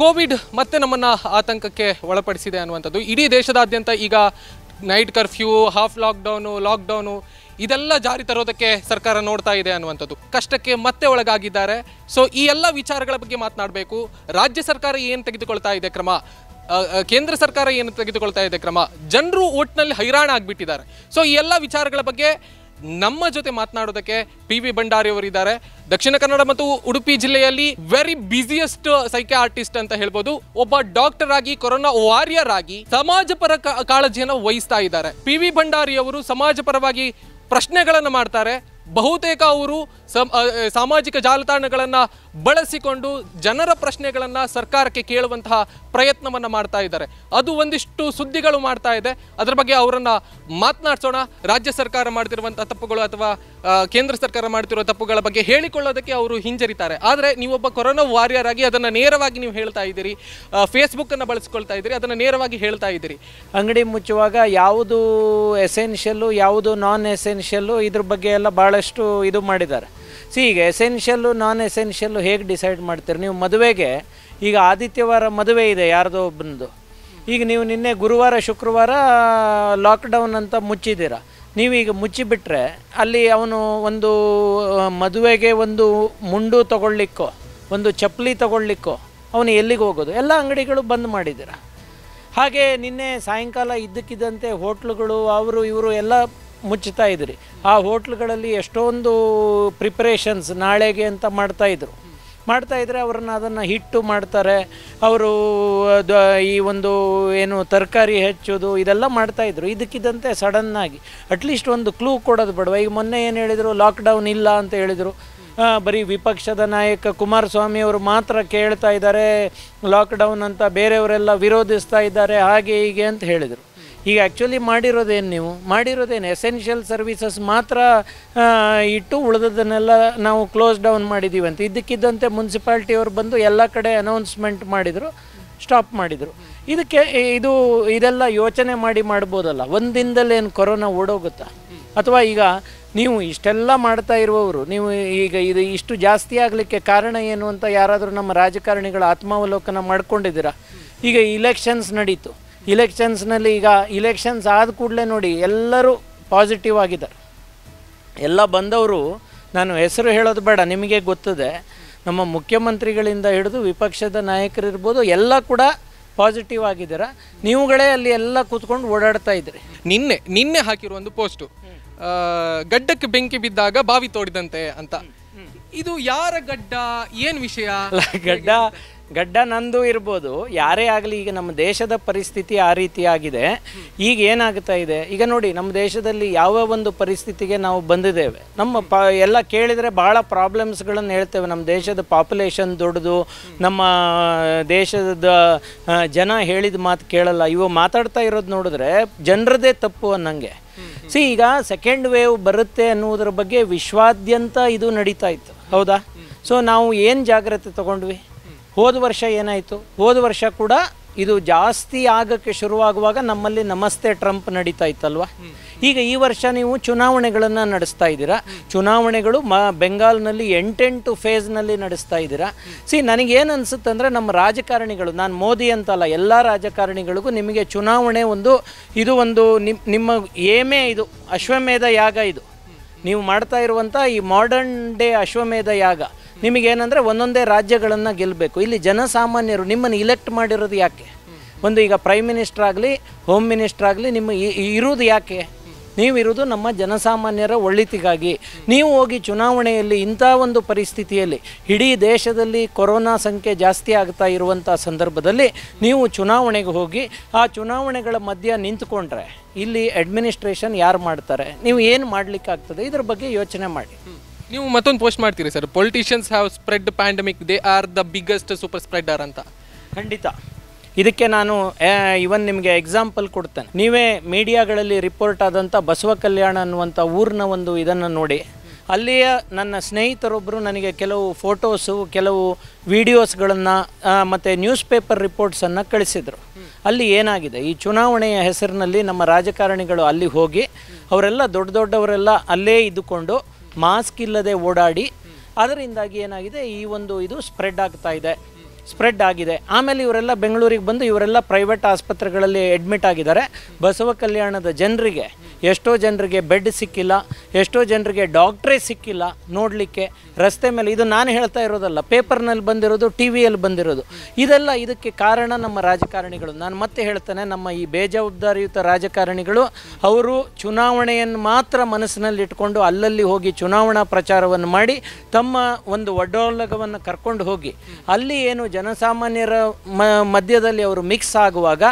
Covid ಮತ್ತೆ ನಮ್ಮನ್ನ ಆತಂಕಕ್ಕೆ ಒಳಪಡಿಸಿದೆ ಅನ್ನುವಂಥದ್ದು. ಇಡೀ ದೇಶದಾದ್ಯಂತ ಈಗ night curfew half lockdown lockdown ಇದೆಲ್ಲ ಜಾರಿ ತರೋದಕ್ಕೆ ಸರ್ಕಾರ ನೋಡ್ತಾ ಇದೆ ಅನ್ನುವಂಥದ್ದು. ಕಷ್ಟಕ್ಕೆ ಮತ್ತೆ ಒಳಗಾಗಿದ್ದಾರೆ. ಸೊ ಈ ಎಲ್ಲ ವಿಚಾರಗಳ ಬಗ್ಗೆ ಮಾತನಾಡಬೇಕು. ರಾಜ್ಯ ಸರ್ಕಾರ ಏನು ತೆಗೆದುಕೊಳ್ತಾ ಇದೆ ಕ್ರಮ? ಕೇಂದ್ರ ಸರ್ಕಾರ ಏನು ತೆಗೆದುಕೊಳ್ತಾ ಇದೆ ಕ್ರಮ? ಜನರು ಒಟ್ಟಿನಲ್ಲಿ ಹೈರಾಣ ಆಗಿಬಿಟ್ಟಿದ್ದಾರೆ. ಸೊ ಈ ಎಲ್ಲ ವಿಚಾರಗಳ ಬಗ್ಗೆ ನಮ್ಮ ಜೊತೆ ಮಾತನಾಡೋದಕ್ಕೆ ಪಿ ವಿ ಭಂಡಾರಿ ಅವರಿದ್ದಾರೆ. ದಕ್ಷಿಣ ಕನ್ನಡ ಮತ್ತು ಉಡುಪಿ ಜಿಲ್ಲೆಯಲ್ಲಿ ವೆರಿ ಬಿಸಿಯೆಸ್ಟ್ ಸೈಕೆ ಆರ್ಟಿಸ್ಟ್ ಅಂತ ಹೇಳ್ಬೋದು. ಒಬ್ಬ ಡಾಕ್ಟರ್ ಆಗಿ, ಕೊರೋನಾ ವಾರಿಯರ್ ಆಗಿ, ಸಮಾಜ ಪರ ಕಾಳಜಿಯನ್ನು ವಹಿಸ್ತಾ ಇದ್ದಾರೆ. ಪಿ ವಿ ಭಂಡಾರಿ ಅವರು ಸಮಾಜ ಪರವಾಗಿ ಪ್ರಶ್ನೆಗಳನ್ನು ಮಾಡ್ತಾರೆ. ಬಹುತೇಕ ಅವರು ಸಾಮಾಜಿಕ ಜಾಲತಾಣಗಳನ್ನು ಬಳಸಿಕೊಂಡು ಜನರ ಪ್ರಶ್ನೆಗಳನ್ನು ಸರ್ಕಾರಕ್ಕೆ ಕೇಳುವಂತಹ ಪ್ರಯತ್ನವನ್ನು ಮಾಡ್ತಾ ಇದ್ದಾರೆ. ಅದು ಒಂದಿಷ್ಟು ಸುದ್ದಿಗಳು ಮಾಡ್ತಾ ಇದೆ. ಅದರ ಬಗ್ಗೆ ಅವರನ್ನು ಮಾತನಾಡ್ಸೋಣ. ರಾಜ್ಯ ಸರ್ಕಾರ ಮಾಡ್ತಿರುವಂಥ ತಪ್ಪುಗಳು ಅಥವಾ ಕೇಂದ್ರ ಸರ್ಕಾರ ಮಾಡ್ತಿರೋ ತಪ್ಪುಗಳ ಬಗ್ಗೆ ಹೇಳಿಕೊಳ್ಳೋದಕ್ಕೆ ಅವರು ಹಿಂಜರಿತಾರೆ. ಆದರೆ ನೀವೊಬ್ಬ ಕೊರೋನಾ ವಾರಿಯರ್ ಆಗಿ ಅದನ್ನು ನೇರವಾಗಿ ನೀವು ಹೇಳ್ತಾ ಇದ್ದೀರಿ. ಫೇಸ್ಬುಕ್ಕನ್ನು ಬಳಸ್ಕೊಳ್ತಾ ಇದ್ದೀರಿ. ಅದನ್ನು ನೇರವಾಗಿ ಹೇಳ್ತಾ ಇದ್ದೀರಿ. ಅಂಗಡಿ ಮುಚ್ಚುವಾಗ ಯಾವುದು ಎಸೆನ್ಷಿಯಲ್ಲು ಯಾವುದು ನಾನ್ ಎಸೆನ್ಷಿಯಲ್ಲು ಇದ್ರ ಬಗ್ಗೆ ಎಲ್ಲ ಭಾಳಷ್ಟು ಇದು ಮಾಡಿದ್ದಾರೆ. ಸಿ ಈಗ ಎಸೆನ್ಷಿಯಲ್ಲು ನಾನ್ ಎಸೆನ್ಷಿಯಲ್ಲು ಹೇಗೆ ಡಿಸೈಡ್ ಮಾಡ್ತೀರಿ? ನೀವು ಮದುವೆಗೆ, ಈಗ ಆದಿತ್ಯವಾರ ಮದುವೆ ಇದೆ, ಯಾರದೋ ಒಬ್ಬನದು ಈಗ ನೀವು ನಿನ್ನೆ ಗುರುವಾರ, ಶುಕ್ರವಾರ ಲಾಕ್ಡೌನ್ ಅಂತ ಮುಚ್ಚಿದ್ದೀರಾ? ನೀವೀಗ ಮುಚ್ಚಿಬಿಟ್ರೆ, ಅಲ್ಲಿ ಅವನು ಒಂದು ಮದುವೆಗೆ ಒಂದು ಮುಂಡು ತಗೊಳ್ಳಿಕ್ಕೋ, ಒಂದು ಚಪ್ಪಲಿ ತಗೊಳ್ಳಿಕ್ಕೋ, ಅವನು ಎಲ್ಲಿಗೆ ಹೋಗೋದು? ಎಲ್ಲ ಅಂಗಡಿಗಳು ಬಂದ್ ಮಾಡಿದ್ದೀರ? ಹಾಗೆ ನಿನ್ನೆ ಸಾಯಂಕಾಲ ಇದ್ದಕ್ಕಿದ್ದಂತೆ ಹೋಟ್ಲುಗಳು, ಅವರು, ಇವರು ಎಲ್ಲ ಮುಚ್ಚುತ್ತಾ ಇದ್ರಿ. ಆ ಹೋಟ್ಲ್ಗಳಲ್ಲಿ ಎಷ್ಟೊಂದು ಪ್ರಿಪ್ರೇಷನ್ಸ್ ನಾಳೆಗೆ ಅಂತ ಮಾಡ್ತಾಯಿದ್ರು ಮಾಡ್ತಾ ಇದ್ರೆ ಅವ್ರನ್ನ ಅದನ್ನು ಹಿಟ್ಟು ಮಾಡ್ತಾರೆ. ಅವರು ಈ ಒಂದು ಏನು ತರಕಾರಿ ಹೆಚ್ಚೋದು ಇದೆಲ್ಲ ಮಾಡ್ತಾಯಿದ್ರು ಇದಕ್ಕಿದ್ದಂತೆ ಸಡನ್ನಾಗಿ ಅಟ್ಲೀಸ್ಟ್ ಒಂದು ಕ್ಲೂ ಕೊಡೋದು ಬೇಡವ? ಈಗ ಮೊನ್ನೆ ಏನು ಹೇಳಿದರು? ಲಾಕ್ಡೌನ್ ಇಲ್ಲ ಅಂತ ಹೇಳಿದರು. ಬರೀ ವಿಪಕ್ಷದ ನಾಯಕ ಕುಮಾರಸ್ವಾಮಿ ಅವರು ಮಾತ್ರ ಕೇಳ್ತಾ ಇದ್ದಾರೆ. ಲಾಕ್ಡೌನ್ ಅಂತ ಬೇರೆಯವರೆಲ್ಲ ವಿರೋಧಿಸ್ತಾ ಇದ್ದಾರೆ. ಹಾಗೆ ಹೀಗೆ ಅಂತ ಹೇಳಿದರು. ಈಗ ಆ್ಯಕ್ಚುಲಿ ಮಾಡಿರೋದೇನು ನೀವು? ಮಾಡಿರೋದೇನು? ಎಸೆನ್ಷಿಯಲ್ ಸರ್ವಿಸಸ್ ಮಾತ್ರ ಇಟ್ಟು ಉಳಿದದನ್ನೆಲ್ಲ ನಾವು ಕ್ಲೋಸ್ ಡೌನ್ ಮಾಡಿದ್ದೀವಿ ಅಂತ ಇದಕ್ಕಿದ್ದಂತೆ ಮುನ್ಸಿಪಾಲ್ಟಿಯವರು ಬಂದು ಎಲ್ಲ ಕಡೆ ಅನೌನ್ಸ್ಮೆಂಟ್ ಮಾಡಿದರು ಸ್ಟಾಪ್ ಮಾಡಿದರು. ಇದಕ್ಕೆ ಇದು, ಇದೆಲ್ಲ ಯೋಚನೆ ಮಾಡಿ ಮಾಡ್ಬೋದಲ್ಲ. ಒಂದು ದಿನದಲ್ಲಿ ಏನು ಕೊರೋನಾ ಓಡೋಗುತ್ತಾ? ಅಥವಾ ಈಗ ನೀವು ಇಷ್ಟೆಲ್ಲ ಮಾಡ್ತಾ ಇರುವವರು, ನೀವು ಈಗ ಇದು ಇಷ್ಟು ಜಾಸ್ತಿ ಆಗಲಿಕ್ಕೆ ಕಾರಣ ಏನು ಅಂತ ಯಾರಾದರೂ ನಮ್ಮ ರಾಜಕಾರಣಿಗಳ ಆತ್ಮಾವಲೋಕನ ಮಾಡ್ಕೊಂಡಿದ್ದೀರಾ? ಈಗ ಇಲೆಕ್ಷನ್ಸ್ ನಡೀತು. ಇಲೆಕ್ಷನ್ಸ್ನಲ್ಲಿ ಈಗ ಇಲೆಕ್ಷನ್ಸ್ ಆದ ಕೂಡಲೇ ನೋಡಿ ಎಲ್ಲರೂ ಪಾಸಿಟಿವ್ ಆಗಿದ್ದಾರೆ. ಎಲ್ಲ ಬಂದವರು ನಾನು ಹೆಸರು ಹೇಳೋದು ಬೇಡ ನಿಮಗೆ ಗೊತ್ತದೆ. ನಮ್ಮ ಮುಖ್ಯಮಂತ್ರಿಗಳಿಂದ ಹಿಡಿದು ವಿಪಕ್ಷದ ನಾಯಕರಿರ್ಬೋದು ಎಲ್ಲ ಕೂಡ ಪಾಸಿಟಿವ್ ಆಗಿದ್ದೀರಾ? ನೀವುಗಳೇ ಅಲ್ಲಿ ಎಲ್ಲ ಕೂತ್ಕೊಂಡು ಓಡಾಡ್ತಾ ಇದ್ರಿ ನಿನ್ನೆ ನಿನ್ನೆ ಹಾಕಿರುವ ಒಂದು ಪೋಸ್ಟು ಗಡ್ಡಕ್ಕೆ ಬೆಂಕಿ ಬಿದ್ದಾಗ ಬಾವಿ ತೋಡಿದಂತೆ ಅಂತ. ಇದು ಯಾರ ಗಡ್ಡ? ಏನು ವಿಷಯ? ಅಲ್ಲ ಗಡ್ಡ ಗಡ್ಡ ನಂದು ಇರ್ಬೋದು, ಯಾರೇ ಆಗಲಿ ಈಗ ನಮ್ಮ ದೇಶದ ಪರಿಸ್ಥಿತಿ ಆ ರೀತಿ ಆಗಿದೆ ಈಗ ಏನಾಗ್ತಾ ಇದೆ? ಈಗ ನೋಡಿ, ನಮ್ಮ ದೇಶದಲ್ಲಿ ಯಾವ ಒಂದು ಪರಿಸ್ಥಿತಿಗೆ ನಾವು ಬಂದಿದ್ದೇವೆ. ನಮ್ಮ ಪ, ಎಲ್ಲ ಕೇಳಿದರೆ ಭಾಳ ಪ್ರಾಬ್ಲಮ್ಸ್ಗಳನ್ನು ಹೇಳ್ತೇವೆ. ನಮ್ಮ ದೇಶದ ಪಾಪ್ಯುಲೇಷನ್ ದೊಡ್ಡದು, ನಮ್ಮ ದೇಶದ ಜನ ಹೇಳಿದ ಮಾತು ಕೇಳಲ್ಲ. ಇವು ಮಾತಾಡ್ತಾ ಇರೋದು ನೋಡಿದ್ರೆ ಜನರದೇ ತಪ್ಪು ಅನ್ನಂಗೆ. ಸಿ ಈಗ ಸೆಕೆಂಡ್ ವೇವ್ ಬರುತ್ತೆ ಅನ್ನುವುದರ ಬಗ್ಗೆ ವಿಶ್ವಾದ್ಯಂತ ಇದು ನಡೀತಾ ಇತ್ತು. ಹೌದಾ? ಸೊ ನಾವು ಏನು ಜಾಗ್ರತೆ ತಗೊಂಡ್ವಿ? ಹೋದ ವರ್ಷ ಏನಾಯಿತು? ಹೋದ ವರ್ಷ ಕೂಡ ಇದು ಜಾಸ್ತಿ ಆಗಕ್ಕೆ ಶುರುವಾಗುವಾಗ ನಮ್ಮಲ್ಲಿ ನಮಸ್ತೆ ಟ್ರಂಪ್ ನಡೀತಾ ಇತ್ತಲ್ವಾ? ಈಗ ಈ ವರ್ಷ ನೀವು ಚುನಾವಣೆಗಳನ್ನು ನಡೆಸ್ತಾ ಇದ್ದೀರಾ? ಚುನಾವಣೆಗಳು ಮ ಬೆಂಗಾಲ್ನಲ್ಲಿ ಎಂಟೆಂಟು ಫೇಸ್ನಲ್ಲಿ ನಡೆಸ್ತಾ ಇದ್ದೀರಾ? ಸಿ ನನಗೇನು ಅನಿಸುತ್ತೆ ಅಂದರೆ ನಮ್ಮ ರಾಜಕಾರಣಿಗಳು ನಾನು ಮೋದಿ ಅಂತಲ್ಲ ಎಲ್ಲ ರಾಜಕಾರಣಿಗಳಿಗೂ ನಿಮಗೆ ಚುನಾವಣೆ ಒಂದು ಇದು ಒಂದು ನಿಮ್ ನಿಮ್ಮ ಏಮೇ ಇದು ಅಶ್ವಮೇಧ ಯಾಗ ಇದು. ನೀವು ಮಾಡ್ತಾ ಇರುವಂಥ ಈ ಮಾಡರ್ನ್ ಡೇ ಅಶ್ವಮೇಧ ಯಾಗ. ನಿಮಗೇನಂದರೆ ಒಂದೊಂದೇ ರಾಜ್ಯಗಳನ್ನು ಗೆಲ್ಲಬೇಕು ಇಲ್ಲಿ ಜನಸಾಮಾನ್ಯರು ನಿಮ್ಮನ್ನು ಇಲೆಕ್ಟ್ ಮಾಡಿರೋದು ಯಾಕೆ? ಒಂದು ಈಗ ಪ್ರೈಮ್ ಮಿನಿಸ್ಟರ್ ಆಗಲಿ ಹೋಮ್ ಮಿನಿಸ್ಟರ್ ಆಗಲಿ ನಿಮ್ಮ ಇರೋದು ಯಾಕೆ? ನೀವಿರುವುದು ನಮ್ಮ ಜನಸಾಮಾನ್ಯರ ಒಳಿತಿಗಾಗಿ. ನೀವು ಹೋಗಿ ಚುನಾವಣೆಯಲ್ಲಿ ಇಂಥ ಒಂದು ಪರಿಸ್ಥಿತಿಯಲ್ಲಿ ಇಡೀ ದೇಶದಲ್ಲಿ ಕೊರೋನಾ ಸಂಖ್ಯೆ ಜಾಸ್ತಿ ಆಗ್ತಾ ಇರುವಂಥ ಸಂದರ್ಭದಲ್ಲಿ ನೀವು ಚುನಾವಣೆಗೆ ಹೋಗಿ, ಆ ಚುನಾವಣೆಗಳ ಮಧ್ಯ ನಿಂತ್ಕೊಂಡ್ರೆ ಇಲ್ಲಿ ಅಡ್ಮಿನಿಸ್ಟ್ರೇಷನ್ ಯಾರು ಮಾಡ್ತಾರೆ? ನೀವು ಏನು ಮಾಡಲಿಕ್ಕಾಗ್ತದೆ? ಇದ್ರ ಬಗ್ಗೆ ಯೋಚನೆ ಮಾಡಿ. ನೀವು ಮತ್ತೊಂದು ಪೋಸ್ಟ್ ಮಾಡ್ತೀರಿ sir politicians have spread pandemic they are the biggest super spreader ಅಂತ. ಖಂಡಿತ. ಇದಕ್ಕೆ ನಾನು ಇವನ್ ನಿಮಗೆ ಎಕ್ಸಾಂಪಲ್ ಕೊಡ್ತೇನೆ. ನೀವೇ ಮೀಡಿಯಾಗಳಲ್ಲಿ ರಿಪೋರ್ಟ್ ಆದಂಥ ಬಸವ ಕಲ್ಯಾಣ ಅನ್ನುವಂಥ ಊರಿನ ಒಂದು ಇದನ್ನು ನೋಡಿ. ಅಲ್ಲಿಯ ನನ್ನ ಸ್ನೇಹಿತರೊಬ್ಬರು ನನಗೆ ಕೆಲವು ಫೋಟೋಸು ಕೆಲವು ವಿಡಿಯೋಸ್ಗಳನ್ನು ಮತ್ತು ನ್ಯೂಸ್ ಪೇಪರ್ ರಿಪೋರ್ಟ್ಸನ್ನು ಕಳಿಸಿದರು. ಅಲ್ಲಿ ಏನಾಗಿದೆ? ಈ ಚುನಾವಣೆಯ ಹೆಸರಿನಲ್ಲಿ ನಮ್ಮ ರಾಜಕಾರಣಿಗಳು ಅಲ್ಲಿ ಹೋಗಿ, ಅವರೆಲ್ಲ ದೊಡ್ಡ ದೊಡ್ಡವರೆಲ್ಲ ಅಲ್ಲೇ ಇದ್ದುಕೊಂಡು ಮಾಸ್ಕ್ ಇಲ್ಲದೆ ಓಡಾಡಿ, ಅದರಿಂದಾಗಿ ಏನಾಗಿದೆ, ಈ ಒಂದು ಇದು ಸ್ಪ್ರೆಡ್ ಆಗ್ತಾ ಇದೆ. ಸ್ಪ್ರೆಡ್ ಆಗಿದೆ. ಆಮೇಲೆ ಇವರೆಲ್ಲ ಬೆಂಗಳೂರಿಗೆ ಬಂದು ಇವರೆಲ್ಲ ಪ್ರೈವೇಟ್ ಆಸ್ಪತ್ರೆಗಳಲ್ಲಿ ಅಡ್ಮಿಟ್ ಆಗಿದ್ದಾರೆ. ಬಸವ ಕಲ್ಯಾಣದ ಜನರಿಗೆ ಎಷ್ಟೋ ಜನರಿಗೆ ಬೆಡ್ ಸಿಕ್ಕಿಲ್ಲ, ಎಷ್ಟೋ ಜನರಿಗೆ ಡಾಕ್ಟ್ರೇ ಸಿಕ್ಕಿಲ್ಲ ನೋಡಲಿಕ್ಕೆ ರಸ್ತೆ ಮೇಲೆ. ಇದು ನಾನು ಹೇಳ್ತಾ ಇರೋದಲ್ಲ, ಪೇಪರ್ನಲ್ಲಿ ಬಂದಿರೋದು, ಟಿ ವಿಯಲ್ಲಿ ಬಂದಿರೋದು. ಇದೆಲ್ಲ ಇದಕ್ಕೆ ಕಾರಣ ನಮ್ಮ ರಾಜಕಾರಣಿಗಳು. ನಾನು ಮತ್ತೆ ಹೇಳ್ತೇನೆ, ನಮ್ಮ ಈ ಬೇಜವಾಬ್ದಾರಿಯುತ ರಾಜಕಾರಣಿಗಳು, ಅವರು ಚುನಾವಣೆಯನ್ನು ಮಾತ್ರ ಮನಸ್ಸಿನಲ್ಲಿಟ್ಕೊಂಡು ಅಲ್ಲಲ್ಲಿ ಹೋಗಿ ಚುನಾವಣಾ ಪ್ರಚಾರವನ್ನು ಮಾಡಿ ತಮ್ಮ ಒಂದು ಒಡ್ಡೋಲಗವನ್ನು ಕರ್ಕೊಂಡು ಹೋಗಿ, ಅಲ್ಲಿ ಏನು ಜನಸಾಮಾನ್ಯರ ಮಧ್ಯದಲ್ಲಿ ಅವರು ಮಿಕ್ಸ್ ಆಗುವಾಗ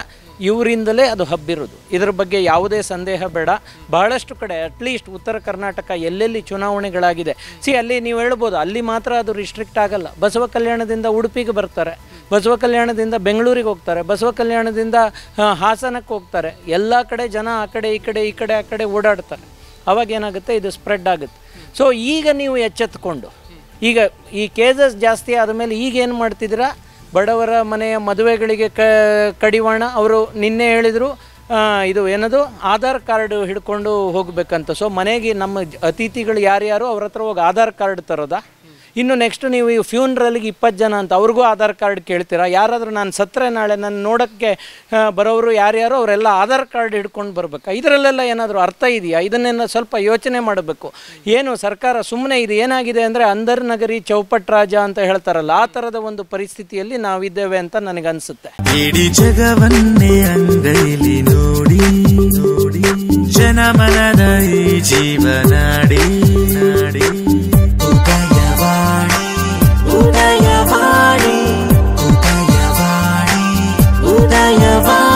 ಇವರಿಂದಲೇ ಅದು ಹಬ್ಬಿರೋದು. ಇದರ ಬಗ್ಗೆ ಯಾವುದೇ ಸಂದೇಹ ಬೇಡ. ಬಹಳಷ್ಟು ಕಡೆ ಅಟ್ಲೀಸ್ಟ್ ಉತ್ತರ ಕರ್ನಾಟಕ ಎಲ್ಲೆಲ್ಲಿ ಚುನಾವಣೆಗಳಾಗಿದೆ. ಸಿ, ಅಲ್ಲಿ ನೀವು ಹೇಳ್ಬೋದು, ಅಲ್ಲಿ ಮಾತ್ರ ಅದು ರಿಸ್ಟ್ರಿಕ್ಟ್ ಆಗಲ್ಲ. ಬಸವ ಕಲ್ಯಾಣದಿಂದ ಉಡುಪಿಗೆ ಬರ್ತಾರೆ. ಬಸವ ಕಲ್ಯಾಣದಿಂದ ಬೆಂಗಳೂರಿಗೆ ಹೋಗ್ತಾರೆ. ಬಸವ ಕಲ್ಯಾಣದಿಂದ ಹಾಸನಕ್ಕೆ ಹೋಗ್ತಾರೆ. ಎಲ್ಲ ಕಡೆ ಜನ ಆ ಕಡೆ, ಈ ಕಡೆ ಈ ಕಡೆ, ಆ ಕಡೆ ಓಡಾಡ್ತಾರೆ. ಅವಾಗ ಏನಾಗುತ್ತೆ? ಇದು ಸ್ಪ್ರೆಡ್ ಆಗುತ್ತೆ. ಸೊ ಈಗ ನೀವು ಎಚ್ಚೆತ್ಕೊಂಡು, ಈಗ ಈ ಕೇಸಸ್ ಜಾಸ್ತಿ ಆದಮೇಲೆ ಈಗ ಏನು ಮಾಡ್ತಿದ್ದೀರಾ? ಬಡವರ ಮನೆಯ ಮದುವೆಗಳಿಗೆ ಕಡಿವಾಣ. ಅವರು ನಿನ್ನೆ ಹೇಳಿದರು ಇದು ಏನದು? ಆಧಾರ್ ಕಾರ್ಡ್ ಹಿಡ್ಕೊಂಡು ಹೋಗಬೇಕಂತ. ಸೊ ಮನೆಗೆ ನಮ್ಮ ಅತಿಥಿಗಳು ಯಾರ್ಯಾರು? ಅವ್ರ ಹತ್ರ ಹೋಗಿ ಆಧಾರ್ ಕಾರ್ಡ್ ತರೋದಾ? ಇನ್ನು ನೆಕ್ಸ್ಟ್ ನೀವು ಈ ಫ್ಯೂನ್ರಲ್ಗೆ ಇಪ್ಪತ್ತು ಜನ ಅಂತ ಅವ್ರಿಗೂ ಆಧಾರ್ ಕಾರ್ಡ್ ಕೇಳ್ತೀರಾ? ಯಾರಾದರೂ ನಾನು ಸತ್ತರೆ ನಾಳೆ ನಾನು ನೋಡೋಕ್ಕೆ ಬರೋರು ಯಾರ್ಯಾರು ಅವರೆಲ್ಲ ಆಧಾರ್ ಕಾರ್ಡ್ ಹಿಡ್ಕೊಂಡು ಬರಬೇಕಾ. ಇದರಲ್ಲೆಲ್ಲ ಏನಾದರೂ ಅರ್ಥ ಇದೆಯಾ? ಇದನ್ನೆಲ್ಲ ಸ್ವಲ್ಪ ಯೋಚನೆ ಮಾಡಬೇಕು. ಏನು ಸರ್ಕಾರ ಸುಮ್ಮನೆ ಇದು ಏನಾಗಿದೆ ಅಂದರೆ ಅಂದರ್ ನಗರಿ ಚೌಪಟ್ ರಾಜ ಅಂತ ಹೇಳ್ತಾರಲ್ಲ, ಆ ಥರದ ಒಂದು ಪರಿಸ್ಥಿತಿಯಲ್ಲಿ ನಾವಿದ್ದೇವೆ ಅಂತ ನನಗನ್ಸುತ್ತೆ. ಇಡೀ ಜಗವನ್ನೇ ಅಂಗೈಲಿ ನೋಡಿ ನೋಡಿ ಜನಮನ